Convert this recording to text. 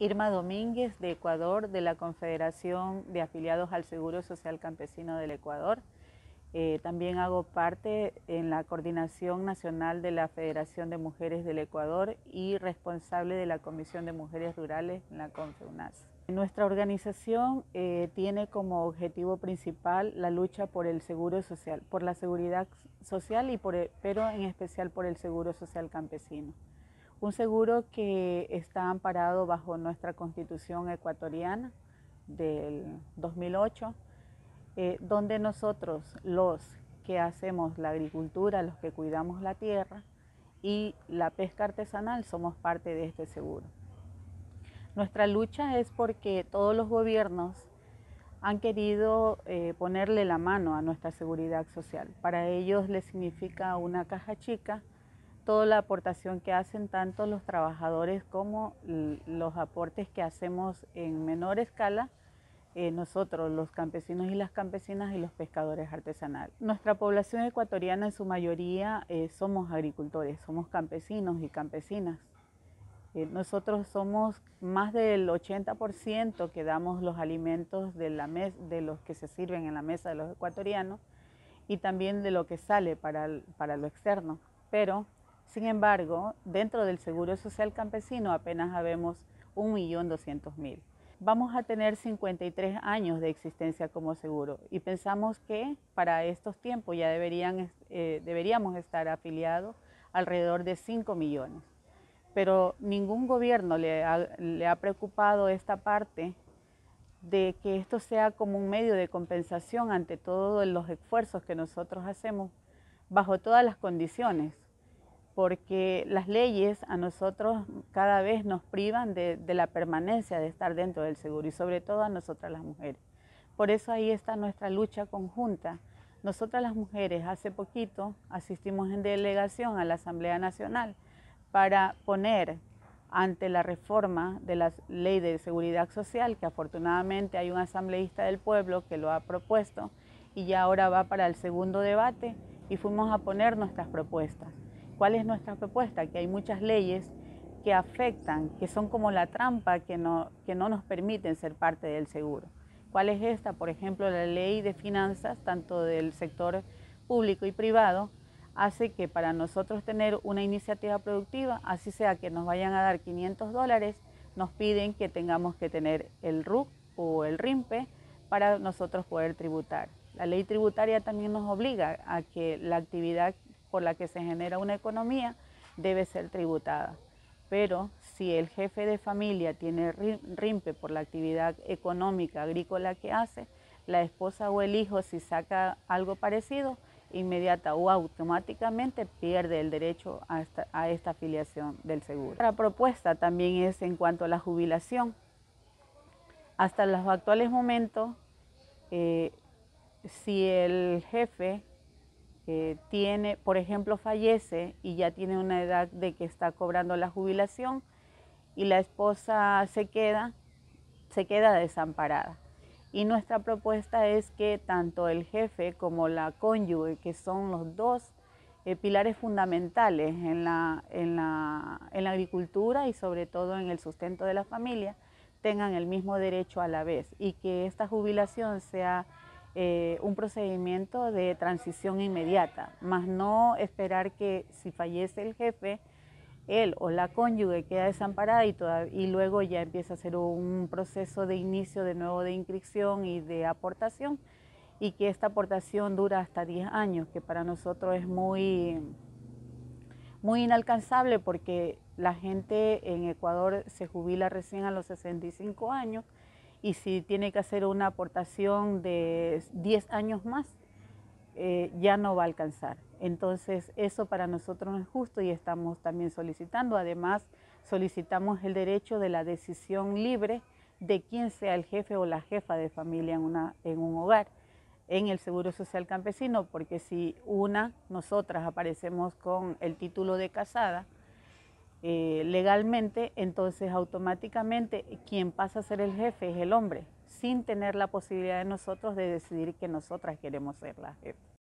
Irma Domínguez de Ecuador, de la Confederación de Afiliados al Seguro Social Campesino del Ecuador. Eh, también hago parte en la Coordinación Nacional de la Federación de Mujeres del Ecuador y responsable de la Comisión de Mujeres Rurales en la CONFEUNAS. Nuestra organización eh, tiene como objetivo principal la lucha por el seguro social, por la seguridad social, y por pero en especial por el seguro social campesino. Un seguro que está amparado bajo nuestra constitución ecuatoriana del 2008, eh, donde nosotros, los que hacemos la agricultura, los que cuidamos la tierra y la pesca artesanal, somos parte de este seguro. Nuestra lucha es porque todos los gobiernos han querido eh, ponerle la mano a nuestra seguridad social. Para ellos les significa una caja chica toda la aportación que hacen tanto los trabajadores como los aportes que hacemos en menor escala eh, nosotros, los campesinos y las campesinas y los pescadores artesanales. Nuestra población ecuatoriana en su mayoría eh, somos agricultores, somos campesinos y campesinas. Eh, nosotros somos más del 80% que damos los alimentos de, la de los que se sirven en la mesa de los ecuatorianos y también de lo que sale para, para lo externo. Pero sin embargo, dentro del Seguro Social Campesino apenas habemos 1.200.000. Vamos a tener 53 años de existencia como seguro y pensamos que para estos tiempos ya eh, deberíamos estar afiliados alrededor de 5 millones. Pero ningún gobierno le ha preocupado esta parte de que esto sea como un medio de compensación ante todos los esfuerzos que nosotros hacemos bajo todas las condiciones porque las leyes a nosotros cada vez nos privan de, la permanencia de estar dentro del seguro y sobre todo a nosotras las mujeres. Por eso ahí está nuestra lucha conjunta. Nosotras las mujeres hace poquito asistimos en delegación a la Asamblea Nacional para poner ante la reforma de la ley de seguridad social, que afortunadamente hay un asambleísta del pueblo que lo ha propuesto y ya ahora va para el segundo debate y fuimos a poner nuestras propuestas. ¿Cuál es nuestra propuesta? Que hay muchas leyes que afectan, que son como la trampa que no, que no nos permiten ser parte del seguro. ¿Cuál es esta? Por ejemplo, la ley de finanzas, tanto del sector público y privado, hace que para nosotros tener una iniciativa productiva, así sea que nos vayan a dar 500 dólares, nos piden que tengamos que tener el RUC o el RIMPE para nosotros poder tributar. La ley tributaria también nos obliga a que la actividad por la que se genera una economía debe ser tributada. Pero si el jefe de familia tiene RIMPE por la actividad económica agrícola que hace, la esposa o el hijo si saca algo parecido, inmediata o automáticamente pierde el derecho a esta, afiliación del seguro. La propuesta también es en cuanto a la jubilación. Hasta los actuales momentos, eh, si el jefe tiene, por ejemplo, fallece y ya tiene una edad de que está cobrando la jubilación y la esposa se queda, se queda desamparada. Y nuestra propuesta es que tanto el jefe como la cónyuge, que son los dos eh, pilares fundamentales en la, en, la, en la agricultura y sobre todo en el sustento de la familia, tengan el mismo derecho a la vez y que esta jubilación sea eh, un procedimiento de transición inmediata, más no esperar que si fallece el jefe, él o la cónyuge queda desamparada y, y luego ya empieza a ser un proceso de inicio de nuevo de inscripción y de aportación y que esta aportación dura hasta 10 años, que para nosotros es muy, muy inalcanzable porque la gente en Ecuador se jubila recién a los 65 años y si tiene que hacer una aportación de 10 años más, eh, ya no va a alcanzar. Entonces eso para nosotros no es justo y estamos también solicitando. Además, solicitamos el derecho de la decisión libre de quién sea el jefe o la jefa de familia en, una, en un hogar en el Seguro Social Campesino, porque si una, nosotras aparecemos con el título de casada, eh, legalmente, entonces automáticamente quien pasa a ser el jefe es el hombre, sin tener la posibilidad de nosotros de decidir que nosotras queremos ser la jefa.